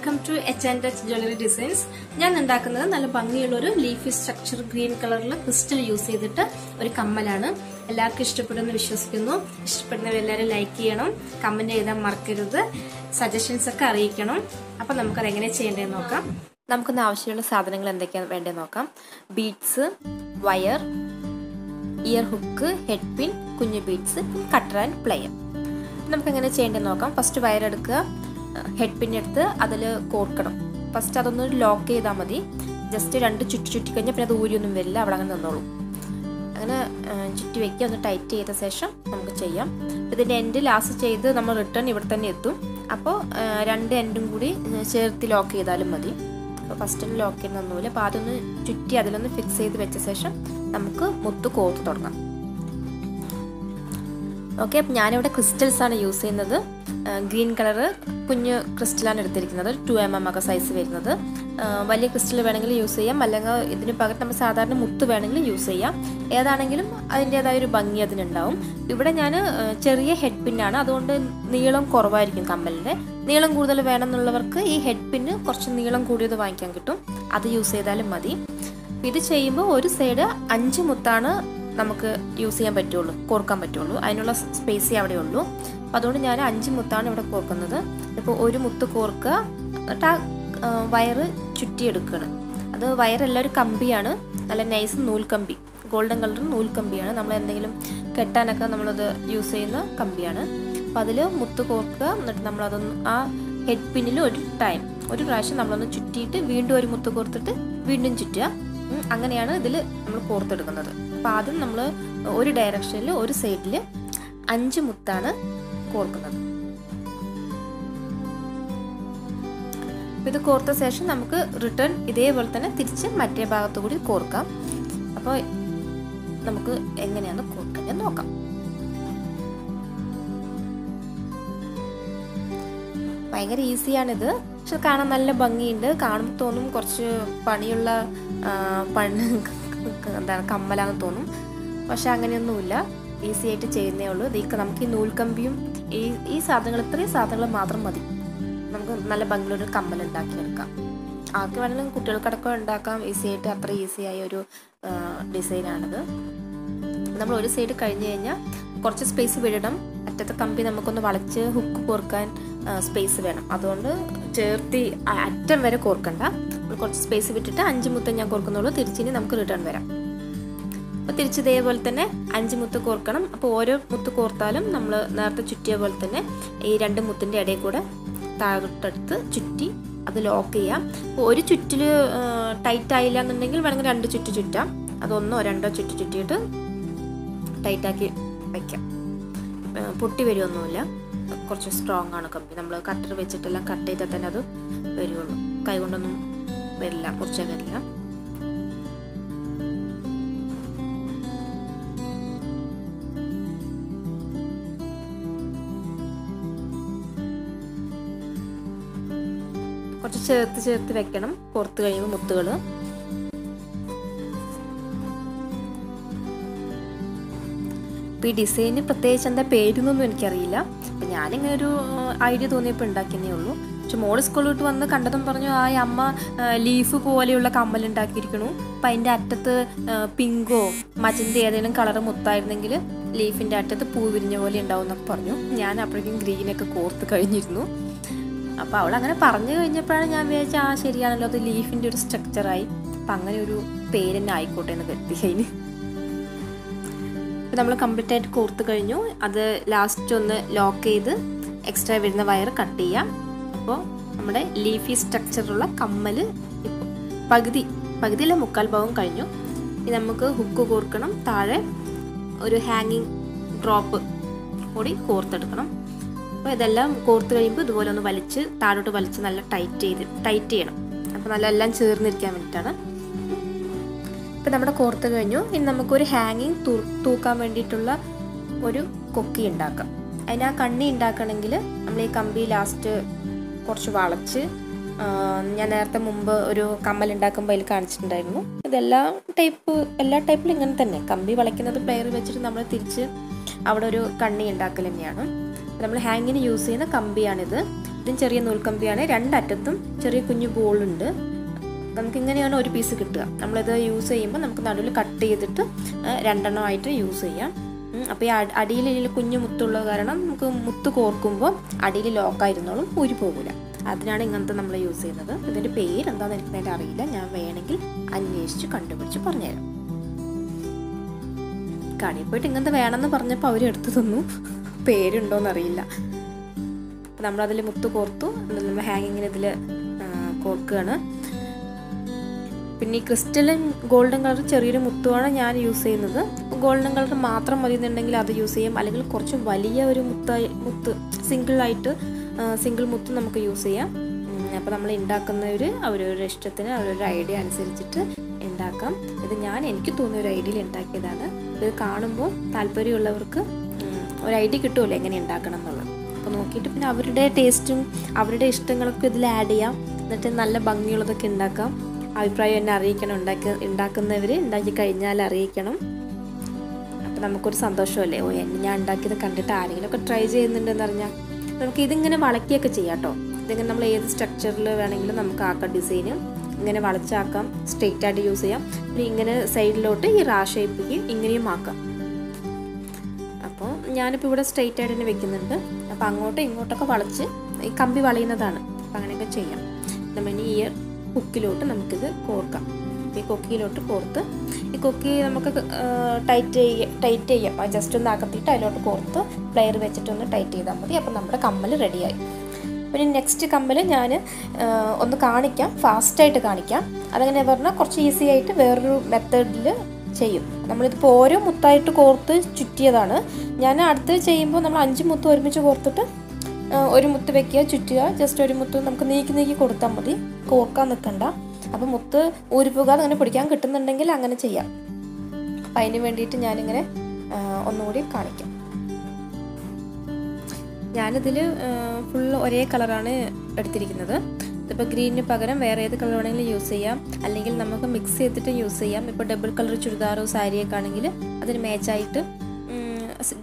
Welcome to H and H jewellery designs. ഞാൻ ഉണ്ടാക്കുന്നത് നല്ല ഭംഗിയുള്ള ഒരു ലീഫി സ്ട്രക്ചർ ഗ്രീൻ കളറിൽ ക്രിസ്റ്റൽ യൂസ് ചെയ്തിട്ട് ഒരു കമ്മലാണ്. എല്ലാവർക്കും ഇഷ്ടപ്പെടുമെന്ന് വിശ്വസിക്കുന്നു. ഇഷ്ടപ്പെടുന്നവർ എല്ലാവരും ലൈക്ക് ചെയ്യണം. കമന്റ് ചെയ്താൽ മറക്കരുത്. സജഷൻസ് ഒക്കെ അറിയിക്കണം. അപ്പം നമുക്കത് എങ്ങനെ ചെയ്യേണ്ടതെന്ന് നോക്കാം. നമുക്കൊന്ന് ആവശ്യമുള്ള സാധനങ്ങൾ എന്തൊക്കെയാണ് വേണ്ടത് നോക്കാം. Beads wire ear hook head pin കുഞ്ഞു ബീഡ്സ് കട്ടർ ആൻഡ് പ്ലെയർ നമുക്ക് എങ്ങനെ ചെയ്യേണ്ടത് നോക്കാം. ഫസ്റ്റ് വയർ എടുക്കുക. ഹെഡ് പിൻ എടുത്ത് അതിൽ കോർക്കണം. ഫസ്റ്റ് അതൊന്ന് ലോക്ക് ചെയ്താൽ മതി. ജസ്റ്റ് രണ്ട് ചുറ്റി ചുറ്റി കഴിഞ്ഞാൽ പിന്നെ അത് ഊരിയൊന്നും വരില്ല അവിടെ അങ്ങനെ നിന്നോളൂ. അങ്ങനെ ചുറ്റി വെക്കുക ഒന്ന് ടൈറ്റ് ചെയ്ത ശേഷം നമുക്ക് ചെയ്യാം. ഇതിന്റെ എൻഡ് ലാസ്റ്റ് ചെയ്ത് നമ്മൾ റിട്ടേൺ ഇവിടെ തന്നെ എത്തും. അപ്പോൾ രണ്ട് എൻഡും കൂടി ചേർത്ത് ലോക്ക് ചെയ്താലും മതി. അപ്പോൾ ഫസ്റ്റ് ഒന്ന് ലോക്ക് ചെയ്യുന്നൊന്നുമില്ല അപ്പോൾ അതൊന്ന് ചുറ്റി അതിലൊന്ന് ഫിക്സ് ചെയ്ത് വെച്ച ശേഷം നമുക്ക് മുത്ത് കോർത്ത് തുടങ്ങാം. ഓക്കെ അപ്പം ഞാനിവിടെ ക്രിസ്റ്റൽസാണ് യൂസ് ചെയ്യുന്നത്. ഗ്രീൻ കളറ് കുഞ്ഞ് ക്രിസ്റ്റലാണ് എടുത്തിരിക്കുന്നത്. ടു എം എം ഒക്കെ സൈസ് വരുന്നത്. വലിയ ക്രിസ്റ്റൽ വേണമെങ്കിൽ യൂസ് ചെയ്യാം. അല്ലെങ്കിൽ ഇതിന് പകരം നമ്മൾ സാധാരണ മുത്ത് വേണമെങ്കിൽ യൂസ് ചെയ്യാം. ഏതാണെങ്കിലും അതിന്റെതായ ഒരു ഭംഗി അതിനുണ്ടാവും. ഇവിടെ ഞാൻ ചെറിയ ഹെഡ് പിന്നാണ് അതുകൊണ്ട് നീളം കുറവായിരിക്കും കമ്മലിന്റെ. നീളം കൂടുതൽ വേണമെന്നുള്ളവർക്ക് ഈ ഹെഡ് പിന്ന് കുറച്ച് നീളം കൂടിയത് വാങ്ങിക്കാൻ കിട്ടും. അത് യൂസ് ചെയ്താലും മതി. ഇത് ചെയ്യുമ്പോൾ ഒരു സൈഡ് അഞ്ച് മുത്താണ് നമുക്ക് യൂസ് ചെയ്യാൻ പറ്റുള്ളൂ കോർക്കാൻ പറ്റുള്ളൂ. അതിനുള്ള സ്പേസേ അവിടെ ഉള്ളൂ. അപ്പം അതുകൊണ്ട് ഞാൻ അഞ്ച് മുത്താണ് ഇവിടെ കോർക്കുന്നത്. ഇപ്പോൾ ഒരു മുത്ത് കോർക്കുക എന്നിട്ട് ആ വയറ് ചുറ്റിയെടുക്കുകയാണ് അത് വയറെല്ലാം ഒരു കമ്പിയാണ്. നല്ല നൈസ് നൂൽ കമ്പി. ഗോൾഡൻ കളർ നൂൽക്കമ്പിയാണ് നമ്മൾ എന്തെങ്കിലും കെട്ടാനൊക്കെ നമ്മളത് യൂസ് ചെയ്യുന്ന കമ്പിയാണ്. അപ്പം അതിൽ മുത്ത് കോർക്കുക എന്നിട്ട് നമ്മളതൊന്ന് ആ ഹെഡ് പിന്നിൽ ഒരു ടൈം ഒരു പ്രാവശ്യം നമ്മളൊന്ന് ചുറ്റിയിട്ട് വീണ്ടും ഒരു മുത്ത് കോർത്തിട്ട് വീണ്ടും ചുറ്റുക. അങ്ങനെയാണ് ഇതിൽ നമ്മൾ കോർത്തെടുക്കുന്നത്. അപ്പോൾ ആദ്യം നമ്മൾ ഒരു ഡയറക്ഷനിൽ ഒരു സൈഡിൽ അഞ്ച് മുത്താണ് കോർക്കുന്നത്. ഇത് കോർത്ത ശേഷം നമുക്ക് റിട്ടേൺ ഇതേപോലെ തന്നെ തിരിച്ച് മറ്റേ ഭാഗത്തു കൂടി കോർക്കാം. അപ്പോൾ നമുക്ക് എങ്ങനെയാണ് കോർക്കുന്നത് നോക്കാം. ഭയങ്കര ഈസിയാണിത് പക്ഷെ കാണാൻ നല്ല ഭംഗിയുണ്ട്. കാണുമ്പോൾ തോന്നും കുറച്ച് പണിയുള്ള പണി എന്താണ് കമ്മലാന്ന് തോന്നും. പക്ഷെ അങ്ങനെയൊന്നുമില്ല. ഈസി ആയിട്ട് ചെയ്യുന്നേ ഉള്ളൂ. ഇതൊക്കെ നമുക്ക് ഈ നൂൽക്കമ്പിയും ഈ ഈ സാധനങ്ങൾ ഇത്രയും സാധനങ്ങൾ മാത്രം മതി. നമുക്ക് നല്ല ഭംഗിയുള്ളൊരു കമ്മൽ ഉണ്ടാക്കിയെടുക്കാം. ആർക്ക് വേണമെങ്കിലും കുട്ടികൾക്കടക്കം ഉണ്ടാക്കാം. ഈസി ആയിട്ട് അത്ര ഈസി ആയ ഒരു ഡിസൈനാണിത്. നമ്മൾ ഒരു സൈഡ് കഴിഞ്ഞ് കഴിഞ്ഞാൽ കുറച്ച് സ്പേസ് വിടണം. അറ്റത്തെ കമ്പി നമുക്കൊന്ന് വളച്ച് ഹുക്ക് കോർക്കാൻ സ്പേസ് വേണം. അതുകൊണ്ട് ചേർത്തി അറ്റം വരെ കോർക്കണ്ട. കുറച്ച് സ്പേസ് വിട്ടിട്ട് അഞ്ച് മുത്തം ഞാൻ കോർക്കുന്നുള്ളൂ. തിരിച്ചിനി നമുക്ക് റിട്ടേൺ വരാം. അപ്പോൾ തിരിച്ച് ഇതേപോലെ തന്നെ അഞ്ച് മുത്ത് കോർക്കണം. അപ്പോൾ ഓരോ മുത്ത് കോർത്താലും നമ്മൾ നേരത്തെ ചുറ്റിയ പോലെ തന്നെ ഈ രണ്ട് മുത്തിന്റെ ഇടയിൽ കൂടെ താഴോട്ടെടുത്ത് ചുറ്റി അത് ലോക്ക് ചെയ്യാം. അപ്പോൾ ഒരു ചുറ്റിൽ ടൈറ്റ് ആയില്ല എന്നുണ്ടെങ്കിൽ വേണമെങ്കിൽ രണ്ട് ചുറ്റ് ചുറ്റാം. അതൊന്നോ രണ്ടോ ചുറ്റി ചുറ്റിയിട്ട് ടൈറ്റാക്കി വയ്ക്കാം പൊട്ടി വരുമൊന്നുമില്ല കുറച്ച് സ്ട്രോങ് ആണ് കമ്പി. നമ്മൾ കട്ടർ വെച്ചിട്ടെല്ലാം കട്ട് ചെയ്താൽ തന്നെ അത് വരുള്ളൂ കൈ കൊണ്ടൊന്നും വരില്ല കുറച്ച് വരില്ല കുറച്ച് ചേർത്ത് ചേർത്ത് വെക്കണം. പുറത്ത് കഴിയുമ്പോൾ മുത്തുകൾ ഈ ഡിസൈന് പ്രത്യേകിച്ച് എന്താ പേരുന്നൊന്നും എനിക്കറിയില്ല. അപ്പം ഞാനിങ്ങനെ ഒരു ഐഡിയ തോന്നിയപ്പോൾ ഉണ്ടാക്കിയതേ ഉള്ളൂ. പക്ഷെ മോൾ സ്കൂളിൽ വിട്ട് വന്ന് കണ്ടതും പറഞ്ഞു ആ അമ്മ ലീഫ് പോലെയുള്ള കമ്മൽ ഉണ്ടാക്കിയിരിക്കണു. അപ്പം അതിന്റെ അറ്റത്ത് പിങ്കോ മജന്ത ഏതെങ്കിലും കളർ മുത്തായിരുന്നെങ്കിൽ ലീഫിന്റെ അറ്റത്ത് പൂ വിരിഞ്ഞ പോലെ ഉണ്ടാവും എന്നൊക്കെ പറഞ്ഞു. ഞാൻ അപ്പോഴേക്കും ഗ്രീനൊക്കെ കോർത്ത് കഴിഞ്ഞിരുന്നു. അപ്പോൾ അവൾ അങ്ങനെ പറഞ്ഞു കഴിഞ്ഞപ്പോഴാണ് ഞാൻ വിചാരിച്ചത് ആ ശരിയാണല്ലോ അത് ലീഫിന്റെ ഒരു സ്ട്രക്ചറായി അപ്പം അങ്ങനെ ഒരു പേരെന്നെ ആയിക്കോട്ടെ എന്ന് കരുതി അതിന്. ഇപ്പം നമ്മൾ കംപ്ലീറ്റ് ആയിട്ട് കോർത്ത് കഴിഞ്ഞു. അത് ലാസ്റ്റ് ഒന്ന് ലോക്ക് ചെയ്ത് എക്സ്ട്രാ വരുന്ന വയർ കട്ട് ചെയ്യാം. അപ്പോൾ നമ്മുടെ ലീഫി സ്ട്രക്ചറുള്ള കമ്മൽ പകുതി പകുതിയിലെ മുക്കാൽ ഭാഗം കഴിഞ്ഞു. ഇനി നമുക്ക് ഹുക്ക് കോർക്കണം. താഴെ ഒരു ഹാങ്ങിങ് ഡ്രോപ്പ് കൂടി കോർത്തെടുക്കണം. അപ്പോൾ ഇതെല്ലാം കോർത്ത് കഴിയുമ്പോൾ ഇതുപോലെ ഒന്ന് വലിച്ച് താഴോട്ട് വലിച്ച് നല്ല ടൈറ്റ് ചെയ്ത് ടൈറ്റ് ചെയ്യണം. അപ്പോൾ നല്ല എല്ലാം ചേർന്നിരിക്കാൻ വേണ്ടിയിട്ടാണ്. ഇപ്പം നമ്മുടെ കോർത്ത് കഴിഞ്ഞു. ഇനി നമുക്കൊരു ഹാങ്ങിങ് തൂ തൂക്കാൻ വേണ്ടിയിട്ടുള്ള ഒരു കൊക്കി ഉണ്ടാക്കാം. അതിന് ആ കണ്ണി ഉണ്ടാക്കണമെങ്കിൽ നമ്മൾ ഈ കമ്പി ലാസ്റ്റ് കുറച്ച് വളച്ച് ഞാൻ നേരത്തെ മുമ്പ് ഒരു കമ്മൽ ഉണ്ടാക്കുമ്പോൾ അതിൽ കാണിച്ചിട്ടുണ്ടായിരുന്നു. ഇതെല്ലാ ടൈപ്പ് എല്ലാ ടൈപ്പിലും ഇങ്ങനെ തന്നെ. കമ്പി വളയ്ക്കുന്നത് പ്ലെയർ വെച്ചിട്ട് നമ്മൾ തിരിച്ച് അവിടെ ഒരു കണ്ണി ഉണ്ടാക്കൽ തന്നെയാണ്. നമ്മൾ ഹാങ്ങിന് യൂസ് ചെയ്യുന്ന കമ്പിയാണിത്. ഇതും ചെറിയ നൂൽക്കമ്പിയാണ്. രണ്ടറ്റത്തും ചെറിയ കുഞ്ഞു ബോളുണ്ട് നമുക്ക് ഇങ്ങനെയാണ് ഒരു പീസ് കിട്ടുക. നമ്മളിത് യൂസ് ചെയ്യുമ്പോൾ നമുക്ക് നടുവിൽ കട്ട് ചെയ്തിട്ട് രണ്ടെണ്ണമായിട്ട് യൂസ് ചെയ്യാം. അപ്പോൾ ഈ അടിയിൽ കുഞ്ഞു മുത്തുള്ളത് കാരണം നമുക്ക് മുത്ത് കോർക്കുമ്പോൾ അടിയിൽ ലോക്കായിരുന്നോളും ഊരി പോകില്ല അതിനാണ് ഇങ്ങനത്തെ നമ്മൾ യൂസ് ചെയ്യുന്നത്. ഇതിന്റെ പേര് എന്താണെന്ന് എനിക്ക് നേരെ അറിയില്ല. ഞാൻ വേണമെങ്കിൽ അന്വേഷിച്ച് കണ്ടുപിടിച്ച് പറഞ്ഞുതരാം. കടയിൽ പോയിട്ട് ഇങ്ങനത്തെ വേണമെന്ന് പറഞ്ഞപ്പോൾ അവർ എടുത്തു തന്നു. പേരുണ്ടോയെന്നറിയില്ല നമ്മളതിൽ മുത്ത് കോർത്തു നമ്മൾ ഹാങ്ങിങ്ങിന് ഇതിൽ കോർക്കുകയാണ് പിന്നെ ഈ ക്രിസ്റ്റലൻ ഗോൾഡൻ കളർ ചെറിയൊരു മുത്തുമാണ് ഞാൻ യൂസ് ചെയ്യുന്നത്. ഗോൾഡൻ കളർ മാത്രം മതി എന്നുണ്ടെങ്കിൽ അത് യൂസ് ചെയ്യാം. അല്ലെങ്കിൽ കുറച്ച് വലിയ ഒരു മുത്തായി മുത്ത് സിംഗിളായിട്ട് സിംഗിൾ മുത്ത് നമുക്ക് യൂസ് ചെയ്യാം. അപ്പോൾ നമ്മൾ ഉണ്ടാക്കുന്നവർ അവരവരുടെ ഇഷ്ടത്തിന് അവരവരുടെ ഐഡിയ അനുസരിച്ചിട്ട് ഉണ്ടാക്കാം ഇത് ഞാൻ എനിക്ക് തോന്നിയ ഒരു ഐഡിയയിൽ ഉണ്ടാക്കിയതാണ് ഇത് കാണുമ്പോൾ താല്പര്യമുള്ളവർക്ക് ഒരു ഐഡിയ കിട്ടുമല്ലോ എങ്ങനെ ഉണ്ടാക്കണം എന്നുള്ളത്. അപ്പോൾ നോക്കിയിട്ട് പിന്നെ അവരുടെ ടേസ്റ്റും അവരുടെ ഇഷ്ടങ്ങളൊക്കെ ഇതിൽ ആഡ് ചെയ്യാം. എന്നിട്ട് നല്ല ഭംഗിയുള്ളതൊക്കെ ഉണ്ടാക്കാം അഭിപ്രായം എന്നെ അറിയിക്കണം ഉണ്ടാക്കി ഉണ്ടാക്കുന്നവർ ഉണ്ടാക്കി കഴിഞ്ഞാൽ അറിയിക്കണം. അപ്പം നമുക്കൊരു സന്തോഷമല്ലേ? ഓ എന്നെ ഞാൻ ഉണ്ടാക്കിയത് കണ്ടിട്ട് ആരെങ്കിലുമൊക്കെ ട്രൈ ചെയ്യുന്നുണ്ടെന്ന് അറിഞ്ഞാൽ നമുക്ക് ഇതിങ്ങനെ വളക്കിയൊക്കെ ചെയ്യാം കേട്ടോ ഇതിങ്ങനെ നമ്മൾ ഏത് സ്ട്രക്ചറിൽ വേണമെങ്കിലും നമുക്ക് ആക്കാം ഡിസൈന് ഇങ്ങനെ വളച്ചാക്കാം സ്ട്രെയിറ്റ് ആയിട്ട് യൂസ് ചെയ്യാം. പിന്നെ ഇങ്ങനെ സൈഡിലോട്ട് ഈ റാ ഷേപ്പിക്ക് ഇങ്ങനെയും ആക്കാം. അപ്പോൾ ഞാനിപ്പോൾ ഇവിടെ സ്ട്രെയിറ്റ് ആയിട്ട് തന്നെ വെക്കുന്നുണ്ട്. അപ്പോൾ അങ്ങോട്ടും ഇങ്ങോട്ടൊക്കെ വളച്ച് ഈ കമ്പി വളയുന്നതാണ്. അപ്പം അങ്ങനെയൊക്കെ ചെയ്യാം. നമ്മൾ ഇനി ഈ കുക്കിലോട്ട് നമുക്കിത് കോർക്കാം. ഈ കൊക്കിയിലോട്ട് കോർത്ത് ഈ കൊക്കി നമുക്ക് ടൈറ്റ് ചെയ്യുക ടൈറ്റ് ചെയ്യാം. ജസ്റ്റ് ഒന്ന് അകത്തിയിട്ട് അതിലോട്ട് കോർത്ത് പ്ലെയർ വെച്ചിട്ട് ഒന്ന് ടൈറ്റ് ചെയ്താൽ മതി. അപ്പം നമ്മുടെ കമ്മൽ റെഡിയായി. പിന്നെ നെക്സ്റ്റ് കമ്മൽ ഞാൻ ഒന്ന് കാണിക്കാം. ഫാസ്റ്റായിട്ട് കാണിക്കാം. അതങ്ങനെ പറഞ്ഞാൽ കുറച്ച് ഈസി ആയിട്ട് വേറൊരു മെത്തേഡിൽ ചെയ്യും. നമ്മളിതിപ്പോൾ ഓരോ മുത്തായിട്ട് കോർത്ത് ചുറ്റിയതാണ്. ഞാൻ അടുത്ത് ചെയ്യുമ്പോൾ നമ്മൾ അഞ്ച് മുത്ത് ഒരുമിച്ച് കോർത്തിട്ട് ഒരു മുത്ത് വെക്കുക ചുറ്റുക. ജസ്റ്റ് ഒരു മുത്ത് നമുക്ക് നീക്കി നീക്കി കൊടുത്താൽ മതി. കോർക്കാൻ നിൽക്കണ്ട അപ്പം മുത്ത് ഊരിപ്പോകാതെ അങ്ങനെ പിടിക്കാൻ കിട്ടുന്നുണ്ടെങ്കിൽ അങ്ങനെ ചെയ്യാം. അപ്പം അതിന് വേണ്ടിയിട്ട് ഞാനിങ്ങനെ ഒന്നുകൂടി കാണിക്കാം. ഞാനിതിൽ ഫുൾ ഒരേ കളറാണ് എടുത്തിരിക്കുന്നത്. ഇപ്പോൾ ഗ്രീനിന് പകരം വേറെ ഏത് കളർ വേണമെങ്കിലും യൂസ് ചെയ്യാം. അല്ലെങ്കിൽ നമുക്ക് മിക്സ് ചെയ്തിട്ട് യൂസ് ചെയ്യാം. ഇപ്പോൾ ഡബിൾ കളർ ചുരിദാറോ സാരിയൊക്കെ ആണെങ്കിൽ അതിന് മാച്ചായിട്ട്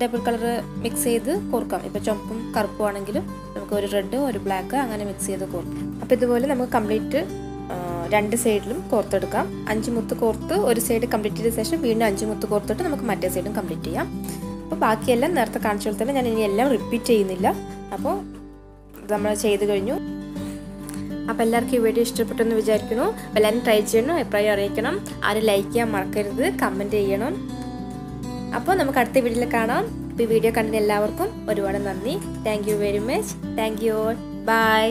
ഡബിൾ കളർ മിക്സ് ചെയ്ത് കോർക്കാം. ഇപ്പോൾ ചുമപ്പും കറുപ്പും ആണെങ്കിലും നമുക്ക് ഒരു റെഡ് ഒരു ബ്ലാക്ക് അങ്ങനെ മിക്സ് ചെയ്ത് കോർക്കാം. അപ്പോൾ ഇതുപോലെ നമുക്ക് കംപ്ലീറ്റ് രണ്ട് സൈഡിലും കോർത്തെടുക്കാം അഞ്ച് മുത്ത് കോർത്ത് ഒരു സൈഡ് കംപ്ലീറ്റ് ചെയ്ത ശേഷം വീണ്ടും അഞ്ച് മുത്ത് കോർത്തിട്ട് നമുക്ക് മറ്റേ സൈഡും കംപ്ലീറ്റ് ചെയ്യാം. അപ്പോൾ ബാക്കിയെല്ലാം നേരത്തെ കാണിച്ച പോലെ തന്നെ ഞാൻ ഇനി എല്ലാം റിപ്പീറ്റ് ചെയ്യുന്നില്ല. അപ്പോൾ നമ്മൾ ചെയ്ത് കഴിഞ്ഞു. അപ്പോൾ എല്ലാവർക്കും ഈ വീഡിയോ ഇഷ്ടപ്പെട്ടെന്ന് വിചാരിക്കുന്നു. അപ്പോൾ എല്ലാവരും ട്രൈ ചെയ്യണം അഭിപ്രായം അറിയിക്കണം. ആരും ലൈക്ക് ചെയ്യാൻ മറക്കരുത് കമന്റ് ചെയ്യണം. അപ്പോൾ നമുക്ക് അടുത്ത വീഡിയോയിൽ കാണാം. അപ്പോൾ ഈ വീഡിയോ കണ്ടതിന് എല്ലാവർക്കും ഒരുപാട് നന്ദി. Thank you very much thank you all bye